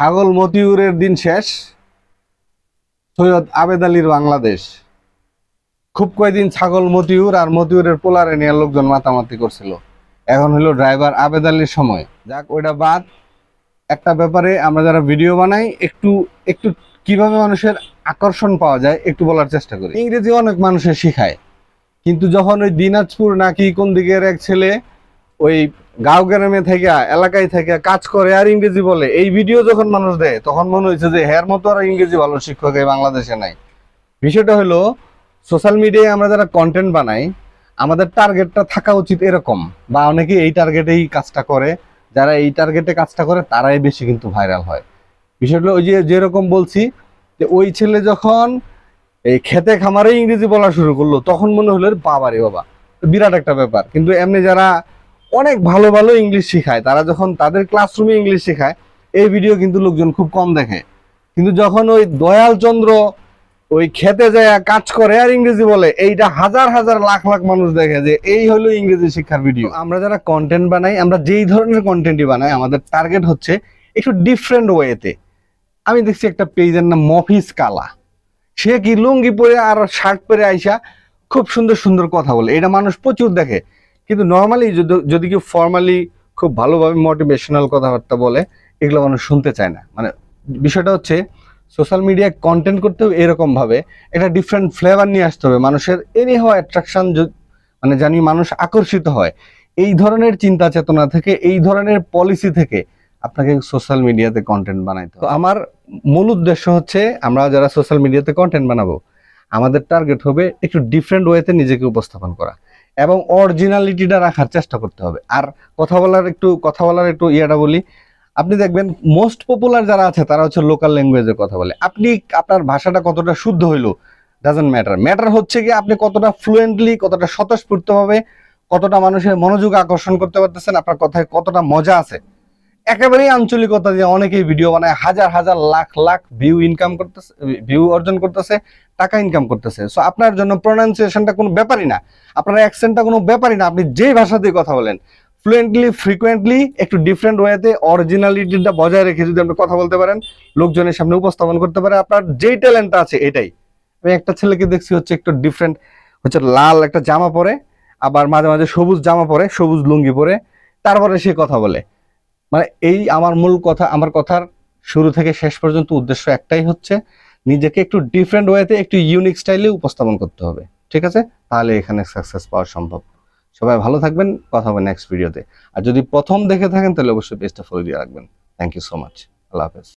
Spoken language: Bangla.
ছাগল মতিউরের দিন শেষ। সৈয়দ আবেদ আলীর বাংলাদেশ। খুব কয়েকদিন ছাগল মতিউর আর মতিউরের পোলারে নিয়ে লোকজন মাতামাতি করছিল। এখন হলো ড্রাইভার আবেদ আলীর সময়। যাক, ওইটা বাদ। একটা ব্যাপারে আমরা যারা ভিডিও বানাই, একটু একটু কীভাবে মানুষের আকর্ষণ পাওয়া যায়, একটু বলার চেষ্টা করি। ইংরেজি অনেক মানুষের শিখায়। কিন্তু যখন ওই দিনাজপুর নাকি কোন দিকের এক ছেলে ওই গাঁও গ্রামে থেকে, এলাকায় থেকে কাজ করে আর ইংরেজি বলে। এই ভিডিও যখন মানুষ দেয়, তখন মনে হয়েছে যে হের মতো আর ইংরেজি ভালো শিক্ষক এই বাংলাদেশে নাই। বিষয়টা হলো সোশ্যাল মিডিয়ায় আমরা যারা কন্টেন্ট বানাই, আমাদের টার্গেটটা থাকা উচিত এরকম। বা অনেকে এই টার্গেটেই কাজটা করে, যারা এই টার্গেটে কাজটা করে, তারাই বেশি কিন্তু ভাইরাল হয়। বিষয়টা ওই যে, যেরকম বলছি, যে ওই ছেলে যখন এই খেতে খামারে ইংরেজি বলা শুরু করল, তখন মনে হলো বাবা রে বাবা, বিরাট একটা ব্যাপার। কিন্তু এমনি যারা অনেক ভালো ভালো ইংলিশ শেখায়। তারা যখন তাদের ক্লাসরুমে ইংলিশ শেখায়, এই ভিডিও কিন্তু লোকজন খুব কম দেখে। কিন্তু যখন ওই দয়াল চন্দ্র ওই খেতে যায় কাজ করে আর ইংরেজি বলে, এইটা হাজার হাজার লাখ লাখ মানুষ দেখে যে এই হলো ইংরেজি শিক্ষার ভিডিও আমরা যারা কন্টেন্ট বানাই, আমরা যেই ধরনের কন্টেন্টই বানাই, আমাদের টার্গেট হচ্ছে একটু ডিফারেন্ট ওয়েতে আমি দেখছি একটা পেজের নাম মফিস কালা। সে কি লুঙ্গি পরে আর শার্ট পরে আইসা খুব সুন্দর সুন্দর কথা বলে। এটা মানুষ প্রচুর দেখে। কিন্তু নর্মালি যদি কেউ ফর্মালি খুব ভালোভাবে মোটিভেশনাল কথাবার্তা বলে, এগুলো মানুষ শুনতে চায় না। মানে বিষয়টা হচ্ছে সোশ্যাল মিডিয়ায় কন্টেন্ট করতেও এরকম ভাবে একটা ডিফারেন্ট ফ্লেভার নিয়ে আসতে হবে। মানুষের এনি হওয়া অ্যাট্রাকশন মানে জানি মানুষ আকর্ষিত হয়। এই ধরনের চিন্তা চেতনা থেকে, এই ধরনের পলিসি থেকে আপনাকে সোশ্যাল মিডিয়াতে কন্টেন্ট বানাইতে হবে। আমার মূল উদ্দেশ্য হচ্ছে, আমরা যারা সোশ্যাল মিডিয়াতে কন্টেন্ট বানাবো আমাদের টার্গেট হবে একটু ডিফারেন্ট ওয়েতে নিজেকে উপস্থাপন করা এবং অরিজিনালিটিটা রাখার চেষ্টা করতে হবে। আর কথা বলার একটু, কথা বলার একটু ইয়েটা বলি। আপনি দেখবেন মোস্ট পপুলার যারা আছে, তারা হচ্ছে লোকাল ল্যাঙ্গুয়েজে কথা বলে। আপনি আপনার ভাষাটা কতটা শুদ্ধ হইল ডাজেন্ট ম্যাটার ম্যাটার হচ্ছে কি, আপনি কতটা ফ্লুয়েন্টলি কতটা স্বতঃস্ফূর্তভাবে কতটা মানুষের মনোযোগ আকর্ষণ করতে পারতেছেন, আপনার কথায় কতটা মজা আছে। একেবারেই আঞ্চলিকতা দিয়ে অনেকেই ভিডিও বানায়, হাজার হাজার, লাখ লাখ ভিউ ইনকাম করতেছে ভিউ অর্জন করতেছে, টাকা ইনকাম করতেছে। সো আপনার জন্য প্রোনাউন্সিয়েশনটা কোনো ব্যাপারই না। আপনার অ্যাকসেন্টটা কোনো ব্যাপারই না। আপনি যেই ভাষা দিয়ে কথা বলেন ফ্লুয়েন্টলি ফ্রিকোয়েন্টলি একটু ডিফারেন্ট ওয়েতে অরিজিনালিটিটা বজায় রেখে যদি আপনি কথা বলতে পারেন, লোকজনের সামনে উপস্থাপন করতে পারে আপনার যেই ট্যালেন্টটা আছে এটাই। আমি একটা ছেলেকে দেখছি হচ্ছে একটু ডিফারেন্ট হচ্ছে লাল একটা জামা পরে, আবার মাঝে মাঝে সবুজ জামা পরে, সবুজ লুঙ্গি পরে, তারপরে সে কথা বলে। মানে এই আমার মূল কথা, আমার কথার শুরু থেকে শেষ পর্যন্ত উদ্দেশ্য একটাই হচ্ছে নিজেকে একটু ডিফারেন্ট ওয়েতে একটু ইউনিক স্টাইলে উপস্থাপন করতে হবে। ঠিক আছে? তাহলে এখানে সাকসেস পাওয়া সম্ভব। সবাই ভালো থাকবেন। কথা হবে নেক্সট ভিডিওতে আর যদি প্রথম দেখে থাকেন তাহলে অবশ্যই পেজটা ফলো দিয়ে রাখবেন। থ্যাংক ইউ সো মাচ আল্লাহ হাফেজ।